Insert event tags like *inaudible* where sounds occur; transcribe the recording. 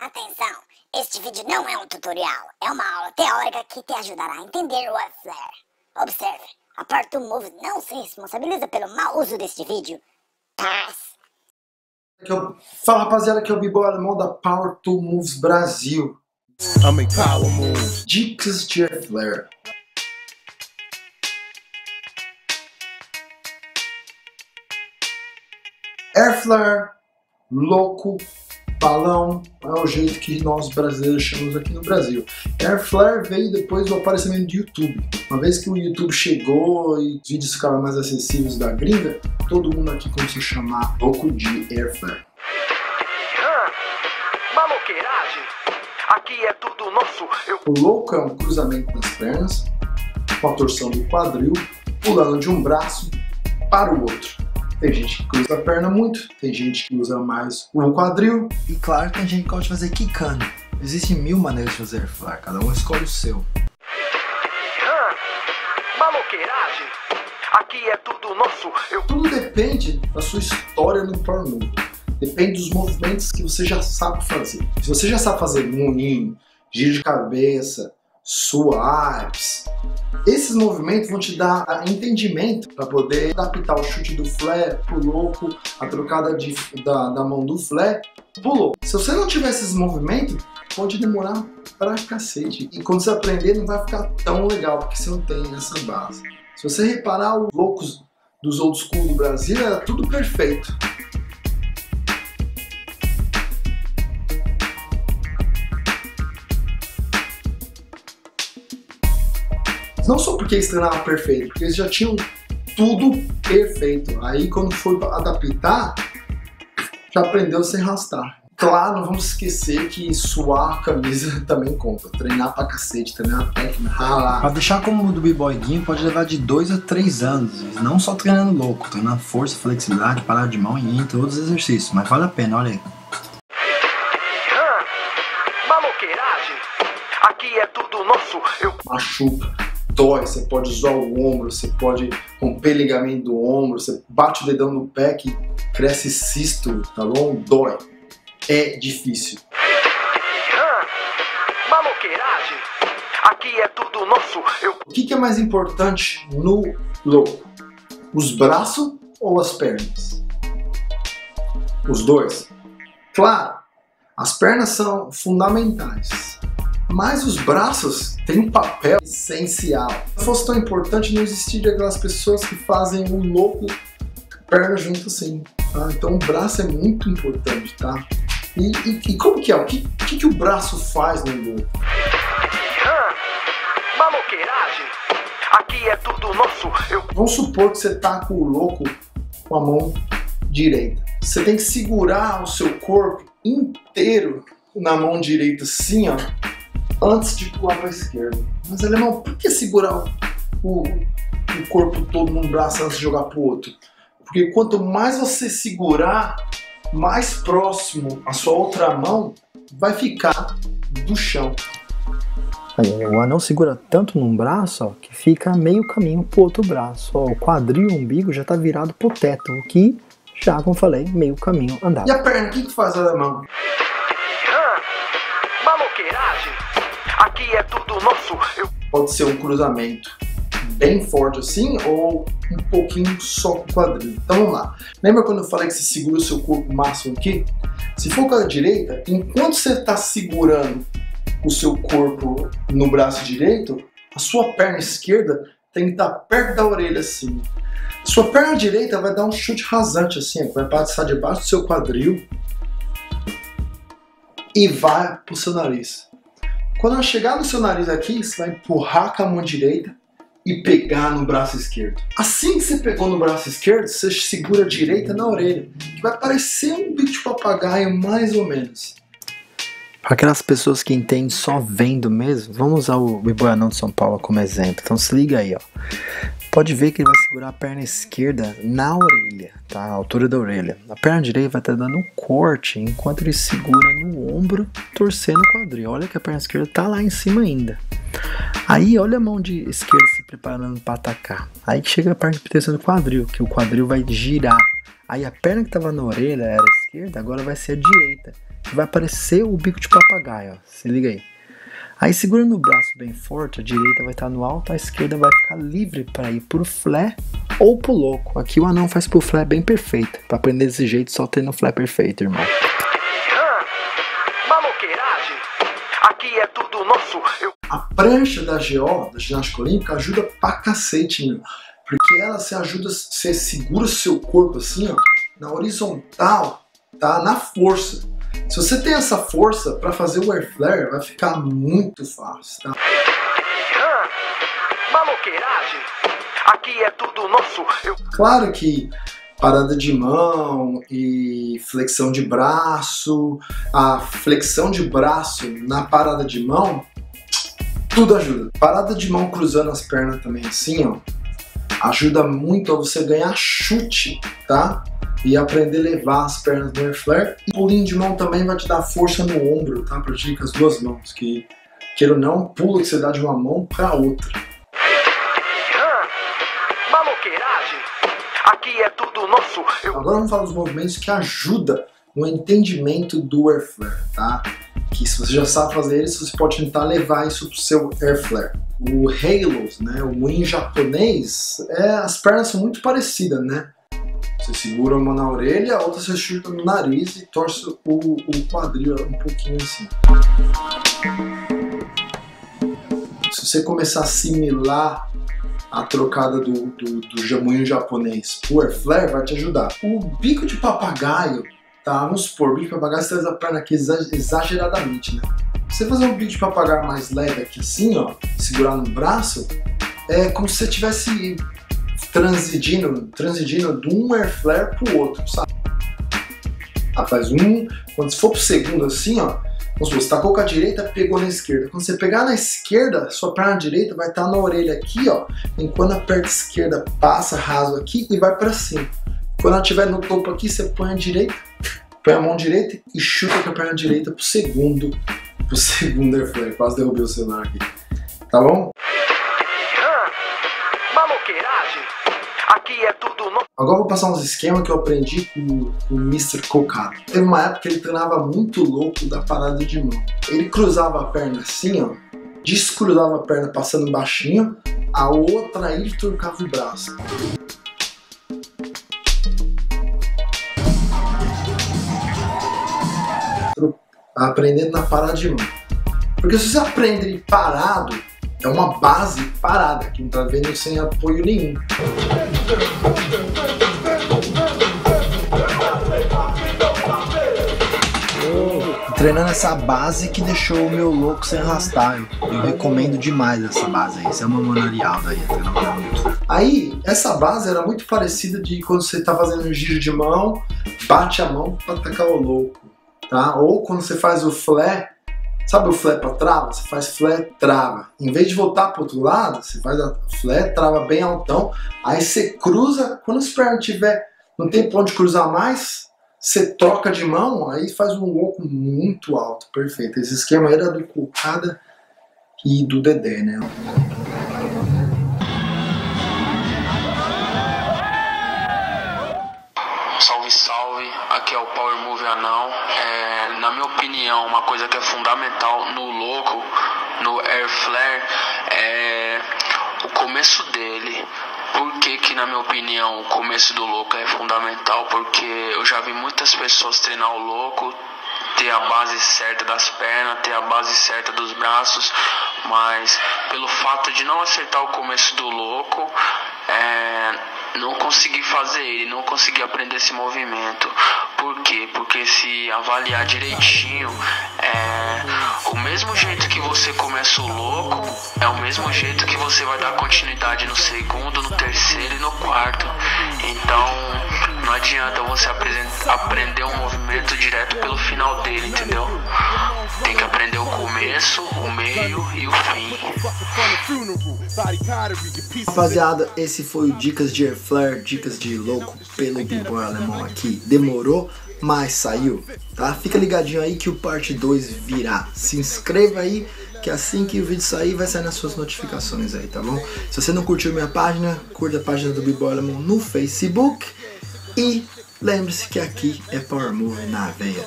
Atenção! Este vídeo não é um tutorial, é uma aula teórica que te ajudará a entender o Flare. Observe, a parte do Move não se responsabiliza pelo mau uso deste vídeo. Paz! Fala rapaziada, aqui é o Bibo Alemão da Power Tool Moves Brasil. I make power moves. Dicas de Flare. Airflare, louco, balão, é o jeito que nós brasileiros chamamos aqui no Brasil. Airflare veio depois do aparecimento do YouTube. Uma vez que o YouTube chegou e os vídeos ficaram mais acessíveis da gringa, todo mundo aqui começou a chamar louco de Airflare. Ah, maloqueiragem! Aqui é tudo nosso. Eu O louco é um cruzamento das pernas, com a torção do quadril, pulando de um braço para o outro. Tem gente que cruza a perna muito, tem gente que usa mais o quadril. E claro, tem gente que gosta de fazer quicando. Existem mil maneiras de fazer flare, cada um escolhe o seu. ah, maloqueiragem! Aqui é tudo nosso. Eu Tudo depende da sua história no Move. Depende dos movimentos que você já sabe fazer. Se você já sabe fazer moninho, giro de cabeça, swaps, esses movimentos vão te dar entendimento para poder adaptar o chute do flare pro louco, a trocada de, da, da mão do flare pro louco. Se você não tiver esses movimentos, pode demorar pra cacete. E quando você aprender, não vai ficar tão legal, porque você não tem essa base. Se você reparar, os loucos dos old school do Brasil era tudo perfeito. Não só porque eles treinavam perfeito, porque eles já tinham tudo perfeito. Aí quando foi adaptar, já aprendeu sem arrastar. Claro, não vamos esquecer que suar a camisa *laughs* também conta. Treinar pra cacete, treinar técnica, ralar. Pra deixar como o do B-Boy pode levar de 2 a 3 anos. Não só treinando louco, treinando força, flexibilidade, parar de mão e entre outros exercícios. Mas vale a pena, olha aí. ah, maloqueiragem! Aqui é tudo nosso. Eu machuca, dói, você pode usar o ombro, você pode romper ligamento do ombro, você bate o dedão no pé que cresce cisto, tá bom? Dói. É difícil. maloqueiragem! Aqui é tudo nosso. Eu O que, que é mais importante no louco? Os braços ou as pernas? Os dois. Claro, as pernas são fundamentais, mas os braços têm um papel essencial. Se fosse tão importante, não existiria aquelas pessoas que fazem o louco perna junto assim. Tá? Então o braço é muito importante, tá? E, e- e como que é? O que, o que, que o braço faz no louco? ah, maloqueiragem! Aqui é tudo nosso. Eu Vamos supor que você tá com o louco com a mão direita. Você tem que segurar o seu corpo inteiro na mão direita, assim, ó, antes de pular para a esquerda. Mas, alemão, por que segurar o, o corpo todo num braço antes de jogar pro outro? Porque quanto mais você segurar, mais próximo a sua outra mão vai ficar do chão. O anão segura tanto num braço ó, que fica meio caminho pro outro braço. Ó, o quadril e o umbigo já tá virado pro teto, o que já, como falei, meio caminho andado. E a perna, o que, que faz, alemão? Maloqueiragem! Aqui é tudo nosso. Eu pode ser um cruzamento bem forte assim ou um pouquinho só com o quadril. Então vamos lá. Lembra quando eu falei que você segura o seu corpo máximo aqui? Se for com a direita, enquanto você está segurando o seu corpo no braço direito, a sua perna esquerda tem que estar perto da orelha assim. Sua perna direita vai dar um chute rasante assim, vai passar debaixo do seu quadril e vai pro seu nariz. Quando ela chegar no seu nariz aqui, você vai empurrar com a mão direita e pegar no braço esquerdo. Assim que você pegou no braço esquerdo, você segura a direita na orelha, que vai parecer um bico de papagaio mais ou menos. Para aquelas pessoas que entendem só vendo mesmo, vamos usar o Biboianão de São Paulo como exemplo. Então se liga aí, ó. Pode ver que ele vai segurar a perna esquerda na orelha, tá? A altura da orelha. A perna direita vai estar dando um corte enquanto ele segura no ombro, torcendo o quadril. Olha que a perna esquerda tá lá em cima ainda. Aí olha a mão de esquerda se preparando para atacar. Aí chega a parte de do quadril, que o quadril vai girar. Aí a perna que tava na orelha era esquerda, agora vai ser a direita. Vai aparecer o bico de papagaio, ó. Se liga aí. Aí segura no braço bem forte, a direita vai estar no alto, a esquerda vai ficar livre para ir pro flare ou pro louco. Aqui o anão faz pro flare bem perfeito. Para aprender desse jeito, só tendo flare perfeito, irmão. Maloqueiragem? Aqui é tudo nosso. Eu A prancha da GO, da ginástica olímpica, ajuda pra cacete, meu. Porque ela se ajuda, você segura o seu corpo assim, ó, na horizontal, tá? Na força. Se você tem essa força pra fazer o air flare, vai ficar muito fácil, tá? Maloqueiragem? Aqui é tudo nosso. Eu Claro que parada de mão e flexão de braço, a flexão de braço na parada de mão, tudo ajuda. Parada de mão cruzando as pernas também assim, ó, ajuda muito a você ganhar chute, tá? E aprender a levar as pernas no air flare. E pulinho de mão também vai te dar força no ombro, tá? Pra com as duas mãos, que queira ou não, pulo que você dá de uma mão pra outra. Maloqueiragem? Aqui é tudo nosso. Eu Agora vamos falar dos movimentos que ajudam no entendimento do air flare, tá? Que se você já sabe fazer eles, você pode tentar levar isso pro seu air flare. O halos, né? O wing japonês, é, as pernas são muito parecidas, né? Você segura uma na orelha, a outra você chuta no nariz e torce o, o quadril um pouquinho assim. Se você começar a assimilar a trocada do, do, do japonês pro air flare, vai te ajudar. O bico de papagaio, tá? Vamos supor, o bico de papagaio você traz a perna aqui exa- exageradamente, né? Você fazer um bico de papagaio mais leve aqui assim, ó, segurar no braço, é como se você estivesse transidindo, transidindo de um air flare pro outro, sabe? Ah, faz um, quando você for pro segundo assim, ó, vamos supor, você tacou com a direita, pegou na esquerda. Quando você pegar na esquerda, sua perna direita vai estar na orelha aqui, ó, enquanto a perna esquerda passa raso aqui e vai pra cima. Quando ela estiver no topo aqui, você põe a direita, põe a mão direita e chuta com a perna direita pro segundo, pro *laughs* segundo air flare. Quase derrubei o celular aqui. Tá bom? Aqui é tudo. Agora vou passar uns esquemas que eu aprendi com, com o Mr. Cocado. Teve uma época que ele treinava muito louco da parada de mão. Ele cruzava a perna assim, ó, descruzava a perna passando baixinho, a outra aí trocava o braço. Aprendendo na parada de mão. Porque se você aprende parado, é uma base parada, que não tá vendo sem apoio nenhum. Treinando essa base que deixou o meu louco sem arrastar. Eu, recomendo demais essa base aí. Isso é uma monarial daí, treinamento. Aí, essa base era muito parecida de quando você tá fazendo um giro de mão, bate a mão pra atacar o louco, tá? Ou quando você faz o flare, sabe o flare pra trava? Você faz flare, trava. Em vez de voltar pro outro lado, você faz a trava bem altão, aí você cruza, quando as pernas tiver, não tem pra onde cruzar mais, você troca de mão, aí faz um louco muito alto, perfeito. Esse esquema era do Cocada e do Dedé, né? Salve, salve, aqui é o Power Move Anão. Opinião, uma coisa que é fundamental no louco, no Air Flare, é o começo dele. Por que, que, na minha opinião, o começo do louco é fundamental? Porque eu já vi muitas pessoas treinar o louco, ter a base certa das pernas, ter a base certa dos braços, mas pelo fato de não acertar o começo do louco, é, não consegui fazer ele, não consegui aprender esse movimento. Por quê? Porque se avaliar direitinho, é, o mesmo jeito que você começa o louco, é o mesmo jeito que você vai dar continuidade no segundo, no terceiro e no quarto. Então, não adianta você apresen- aprender um movimento direto pelo final dele, entendeu? Tem que aprender o começo, o meio e o fim. Rapaziada, esse foi o Dicas de Air Flare, Dicas de Louco pelo B-Boy Alemão aqui. Demorou, mas saiu, tá? Fica ligadinho aí que o parte 2 virá. Se inscreva aí, que assim que o vídeo sair vai sair nas suas notificações aí, tá bom? Se você não curtiu minha página, curta a página do B-Boy Alemão no Facebook. E lembre-se que aqui é Power Move na veia.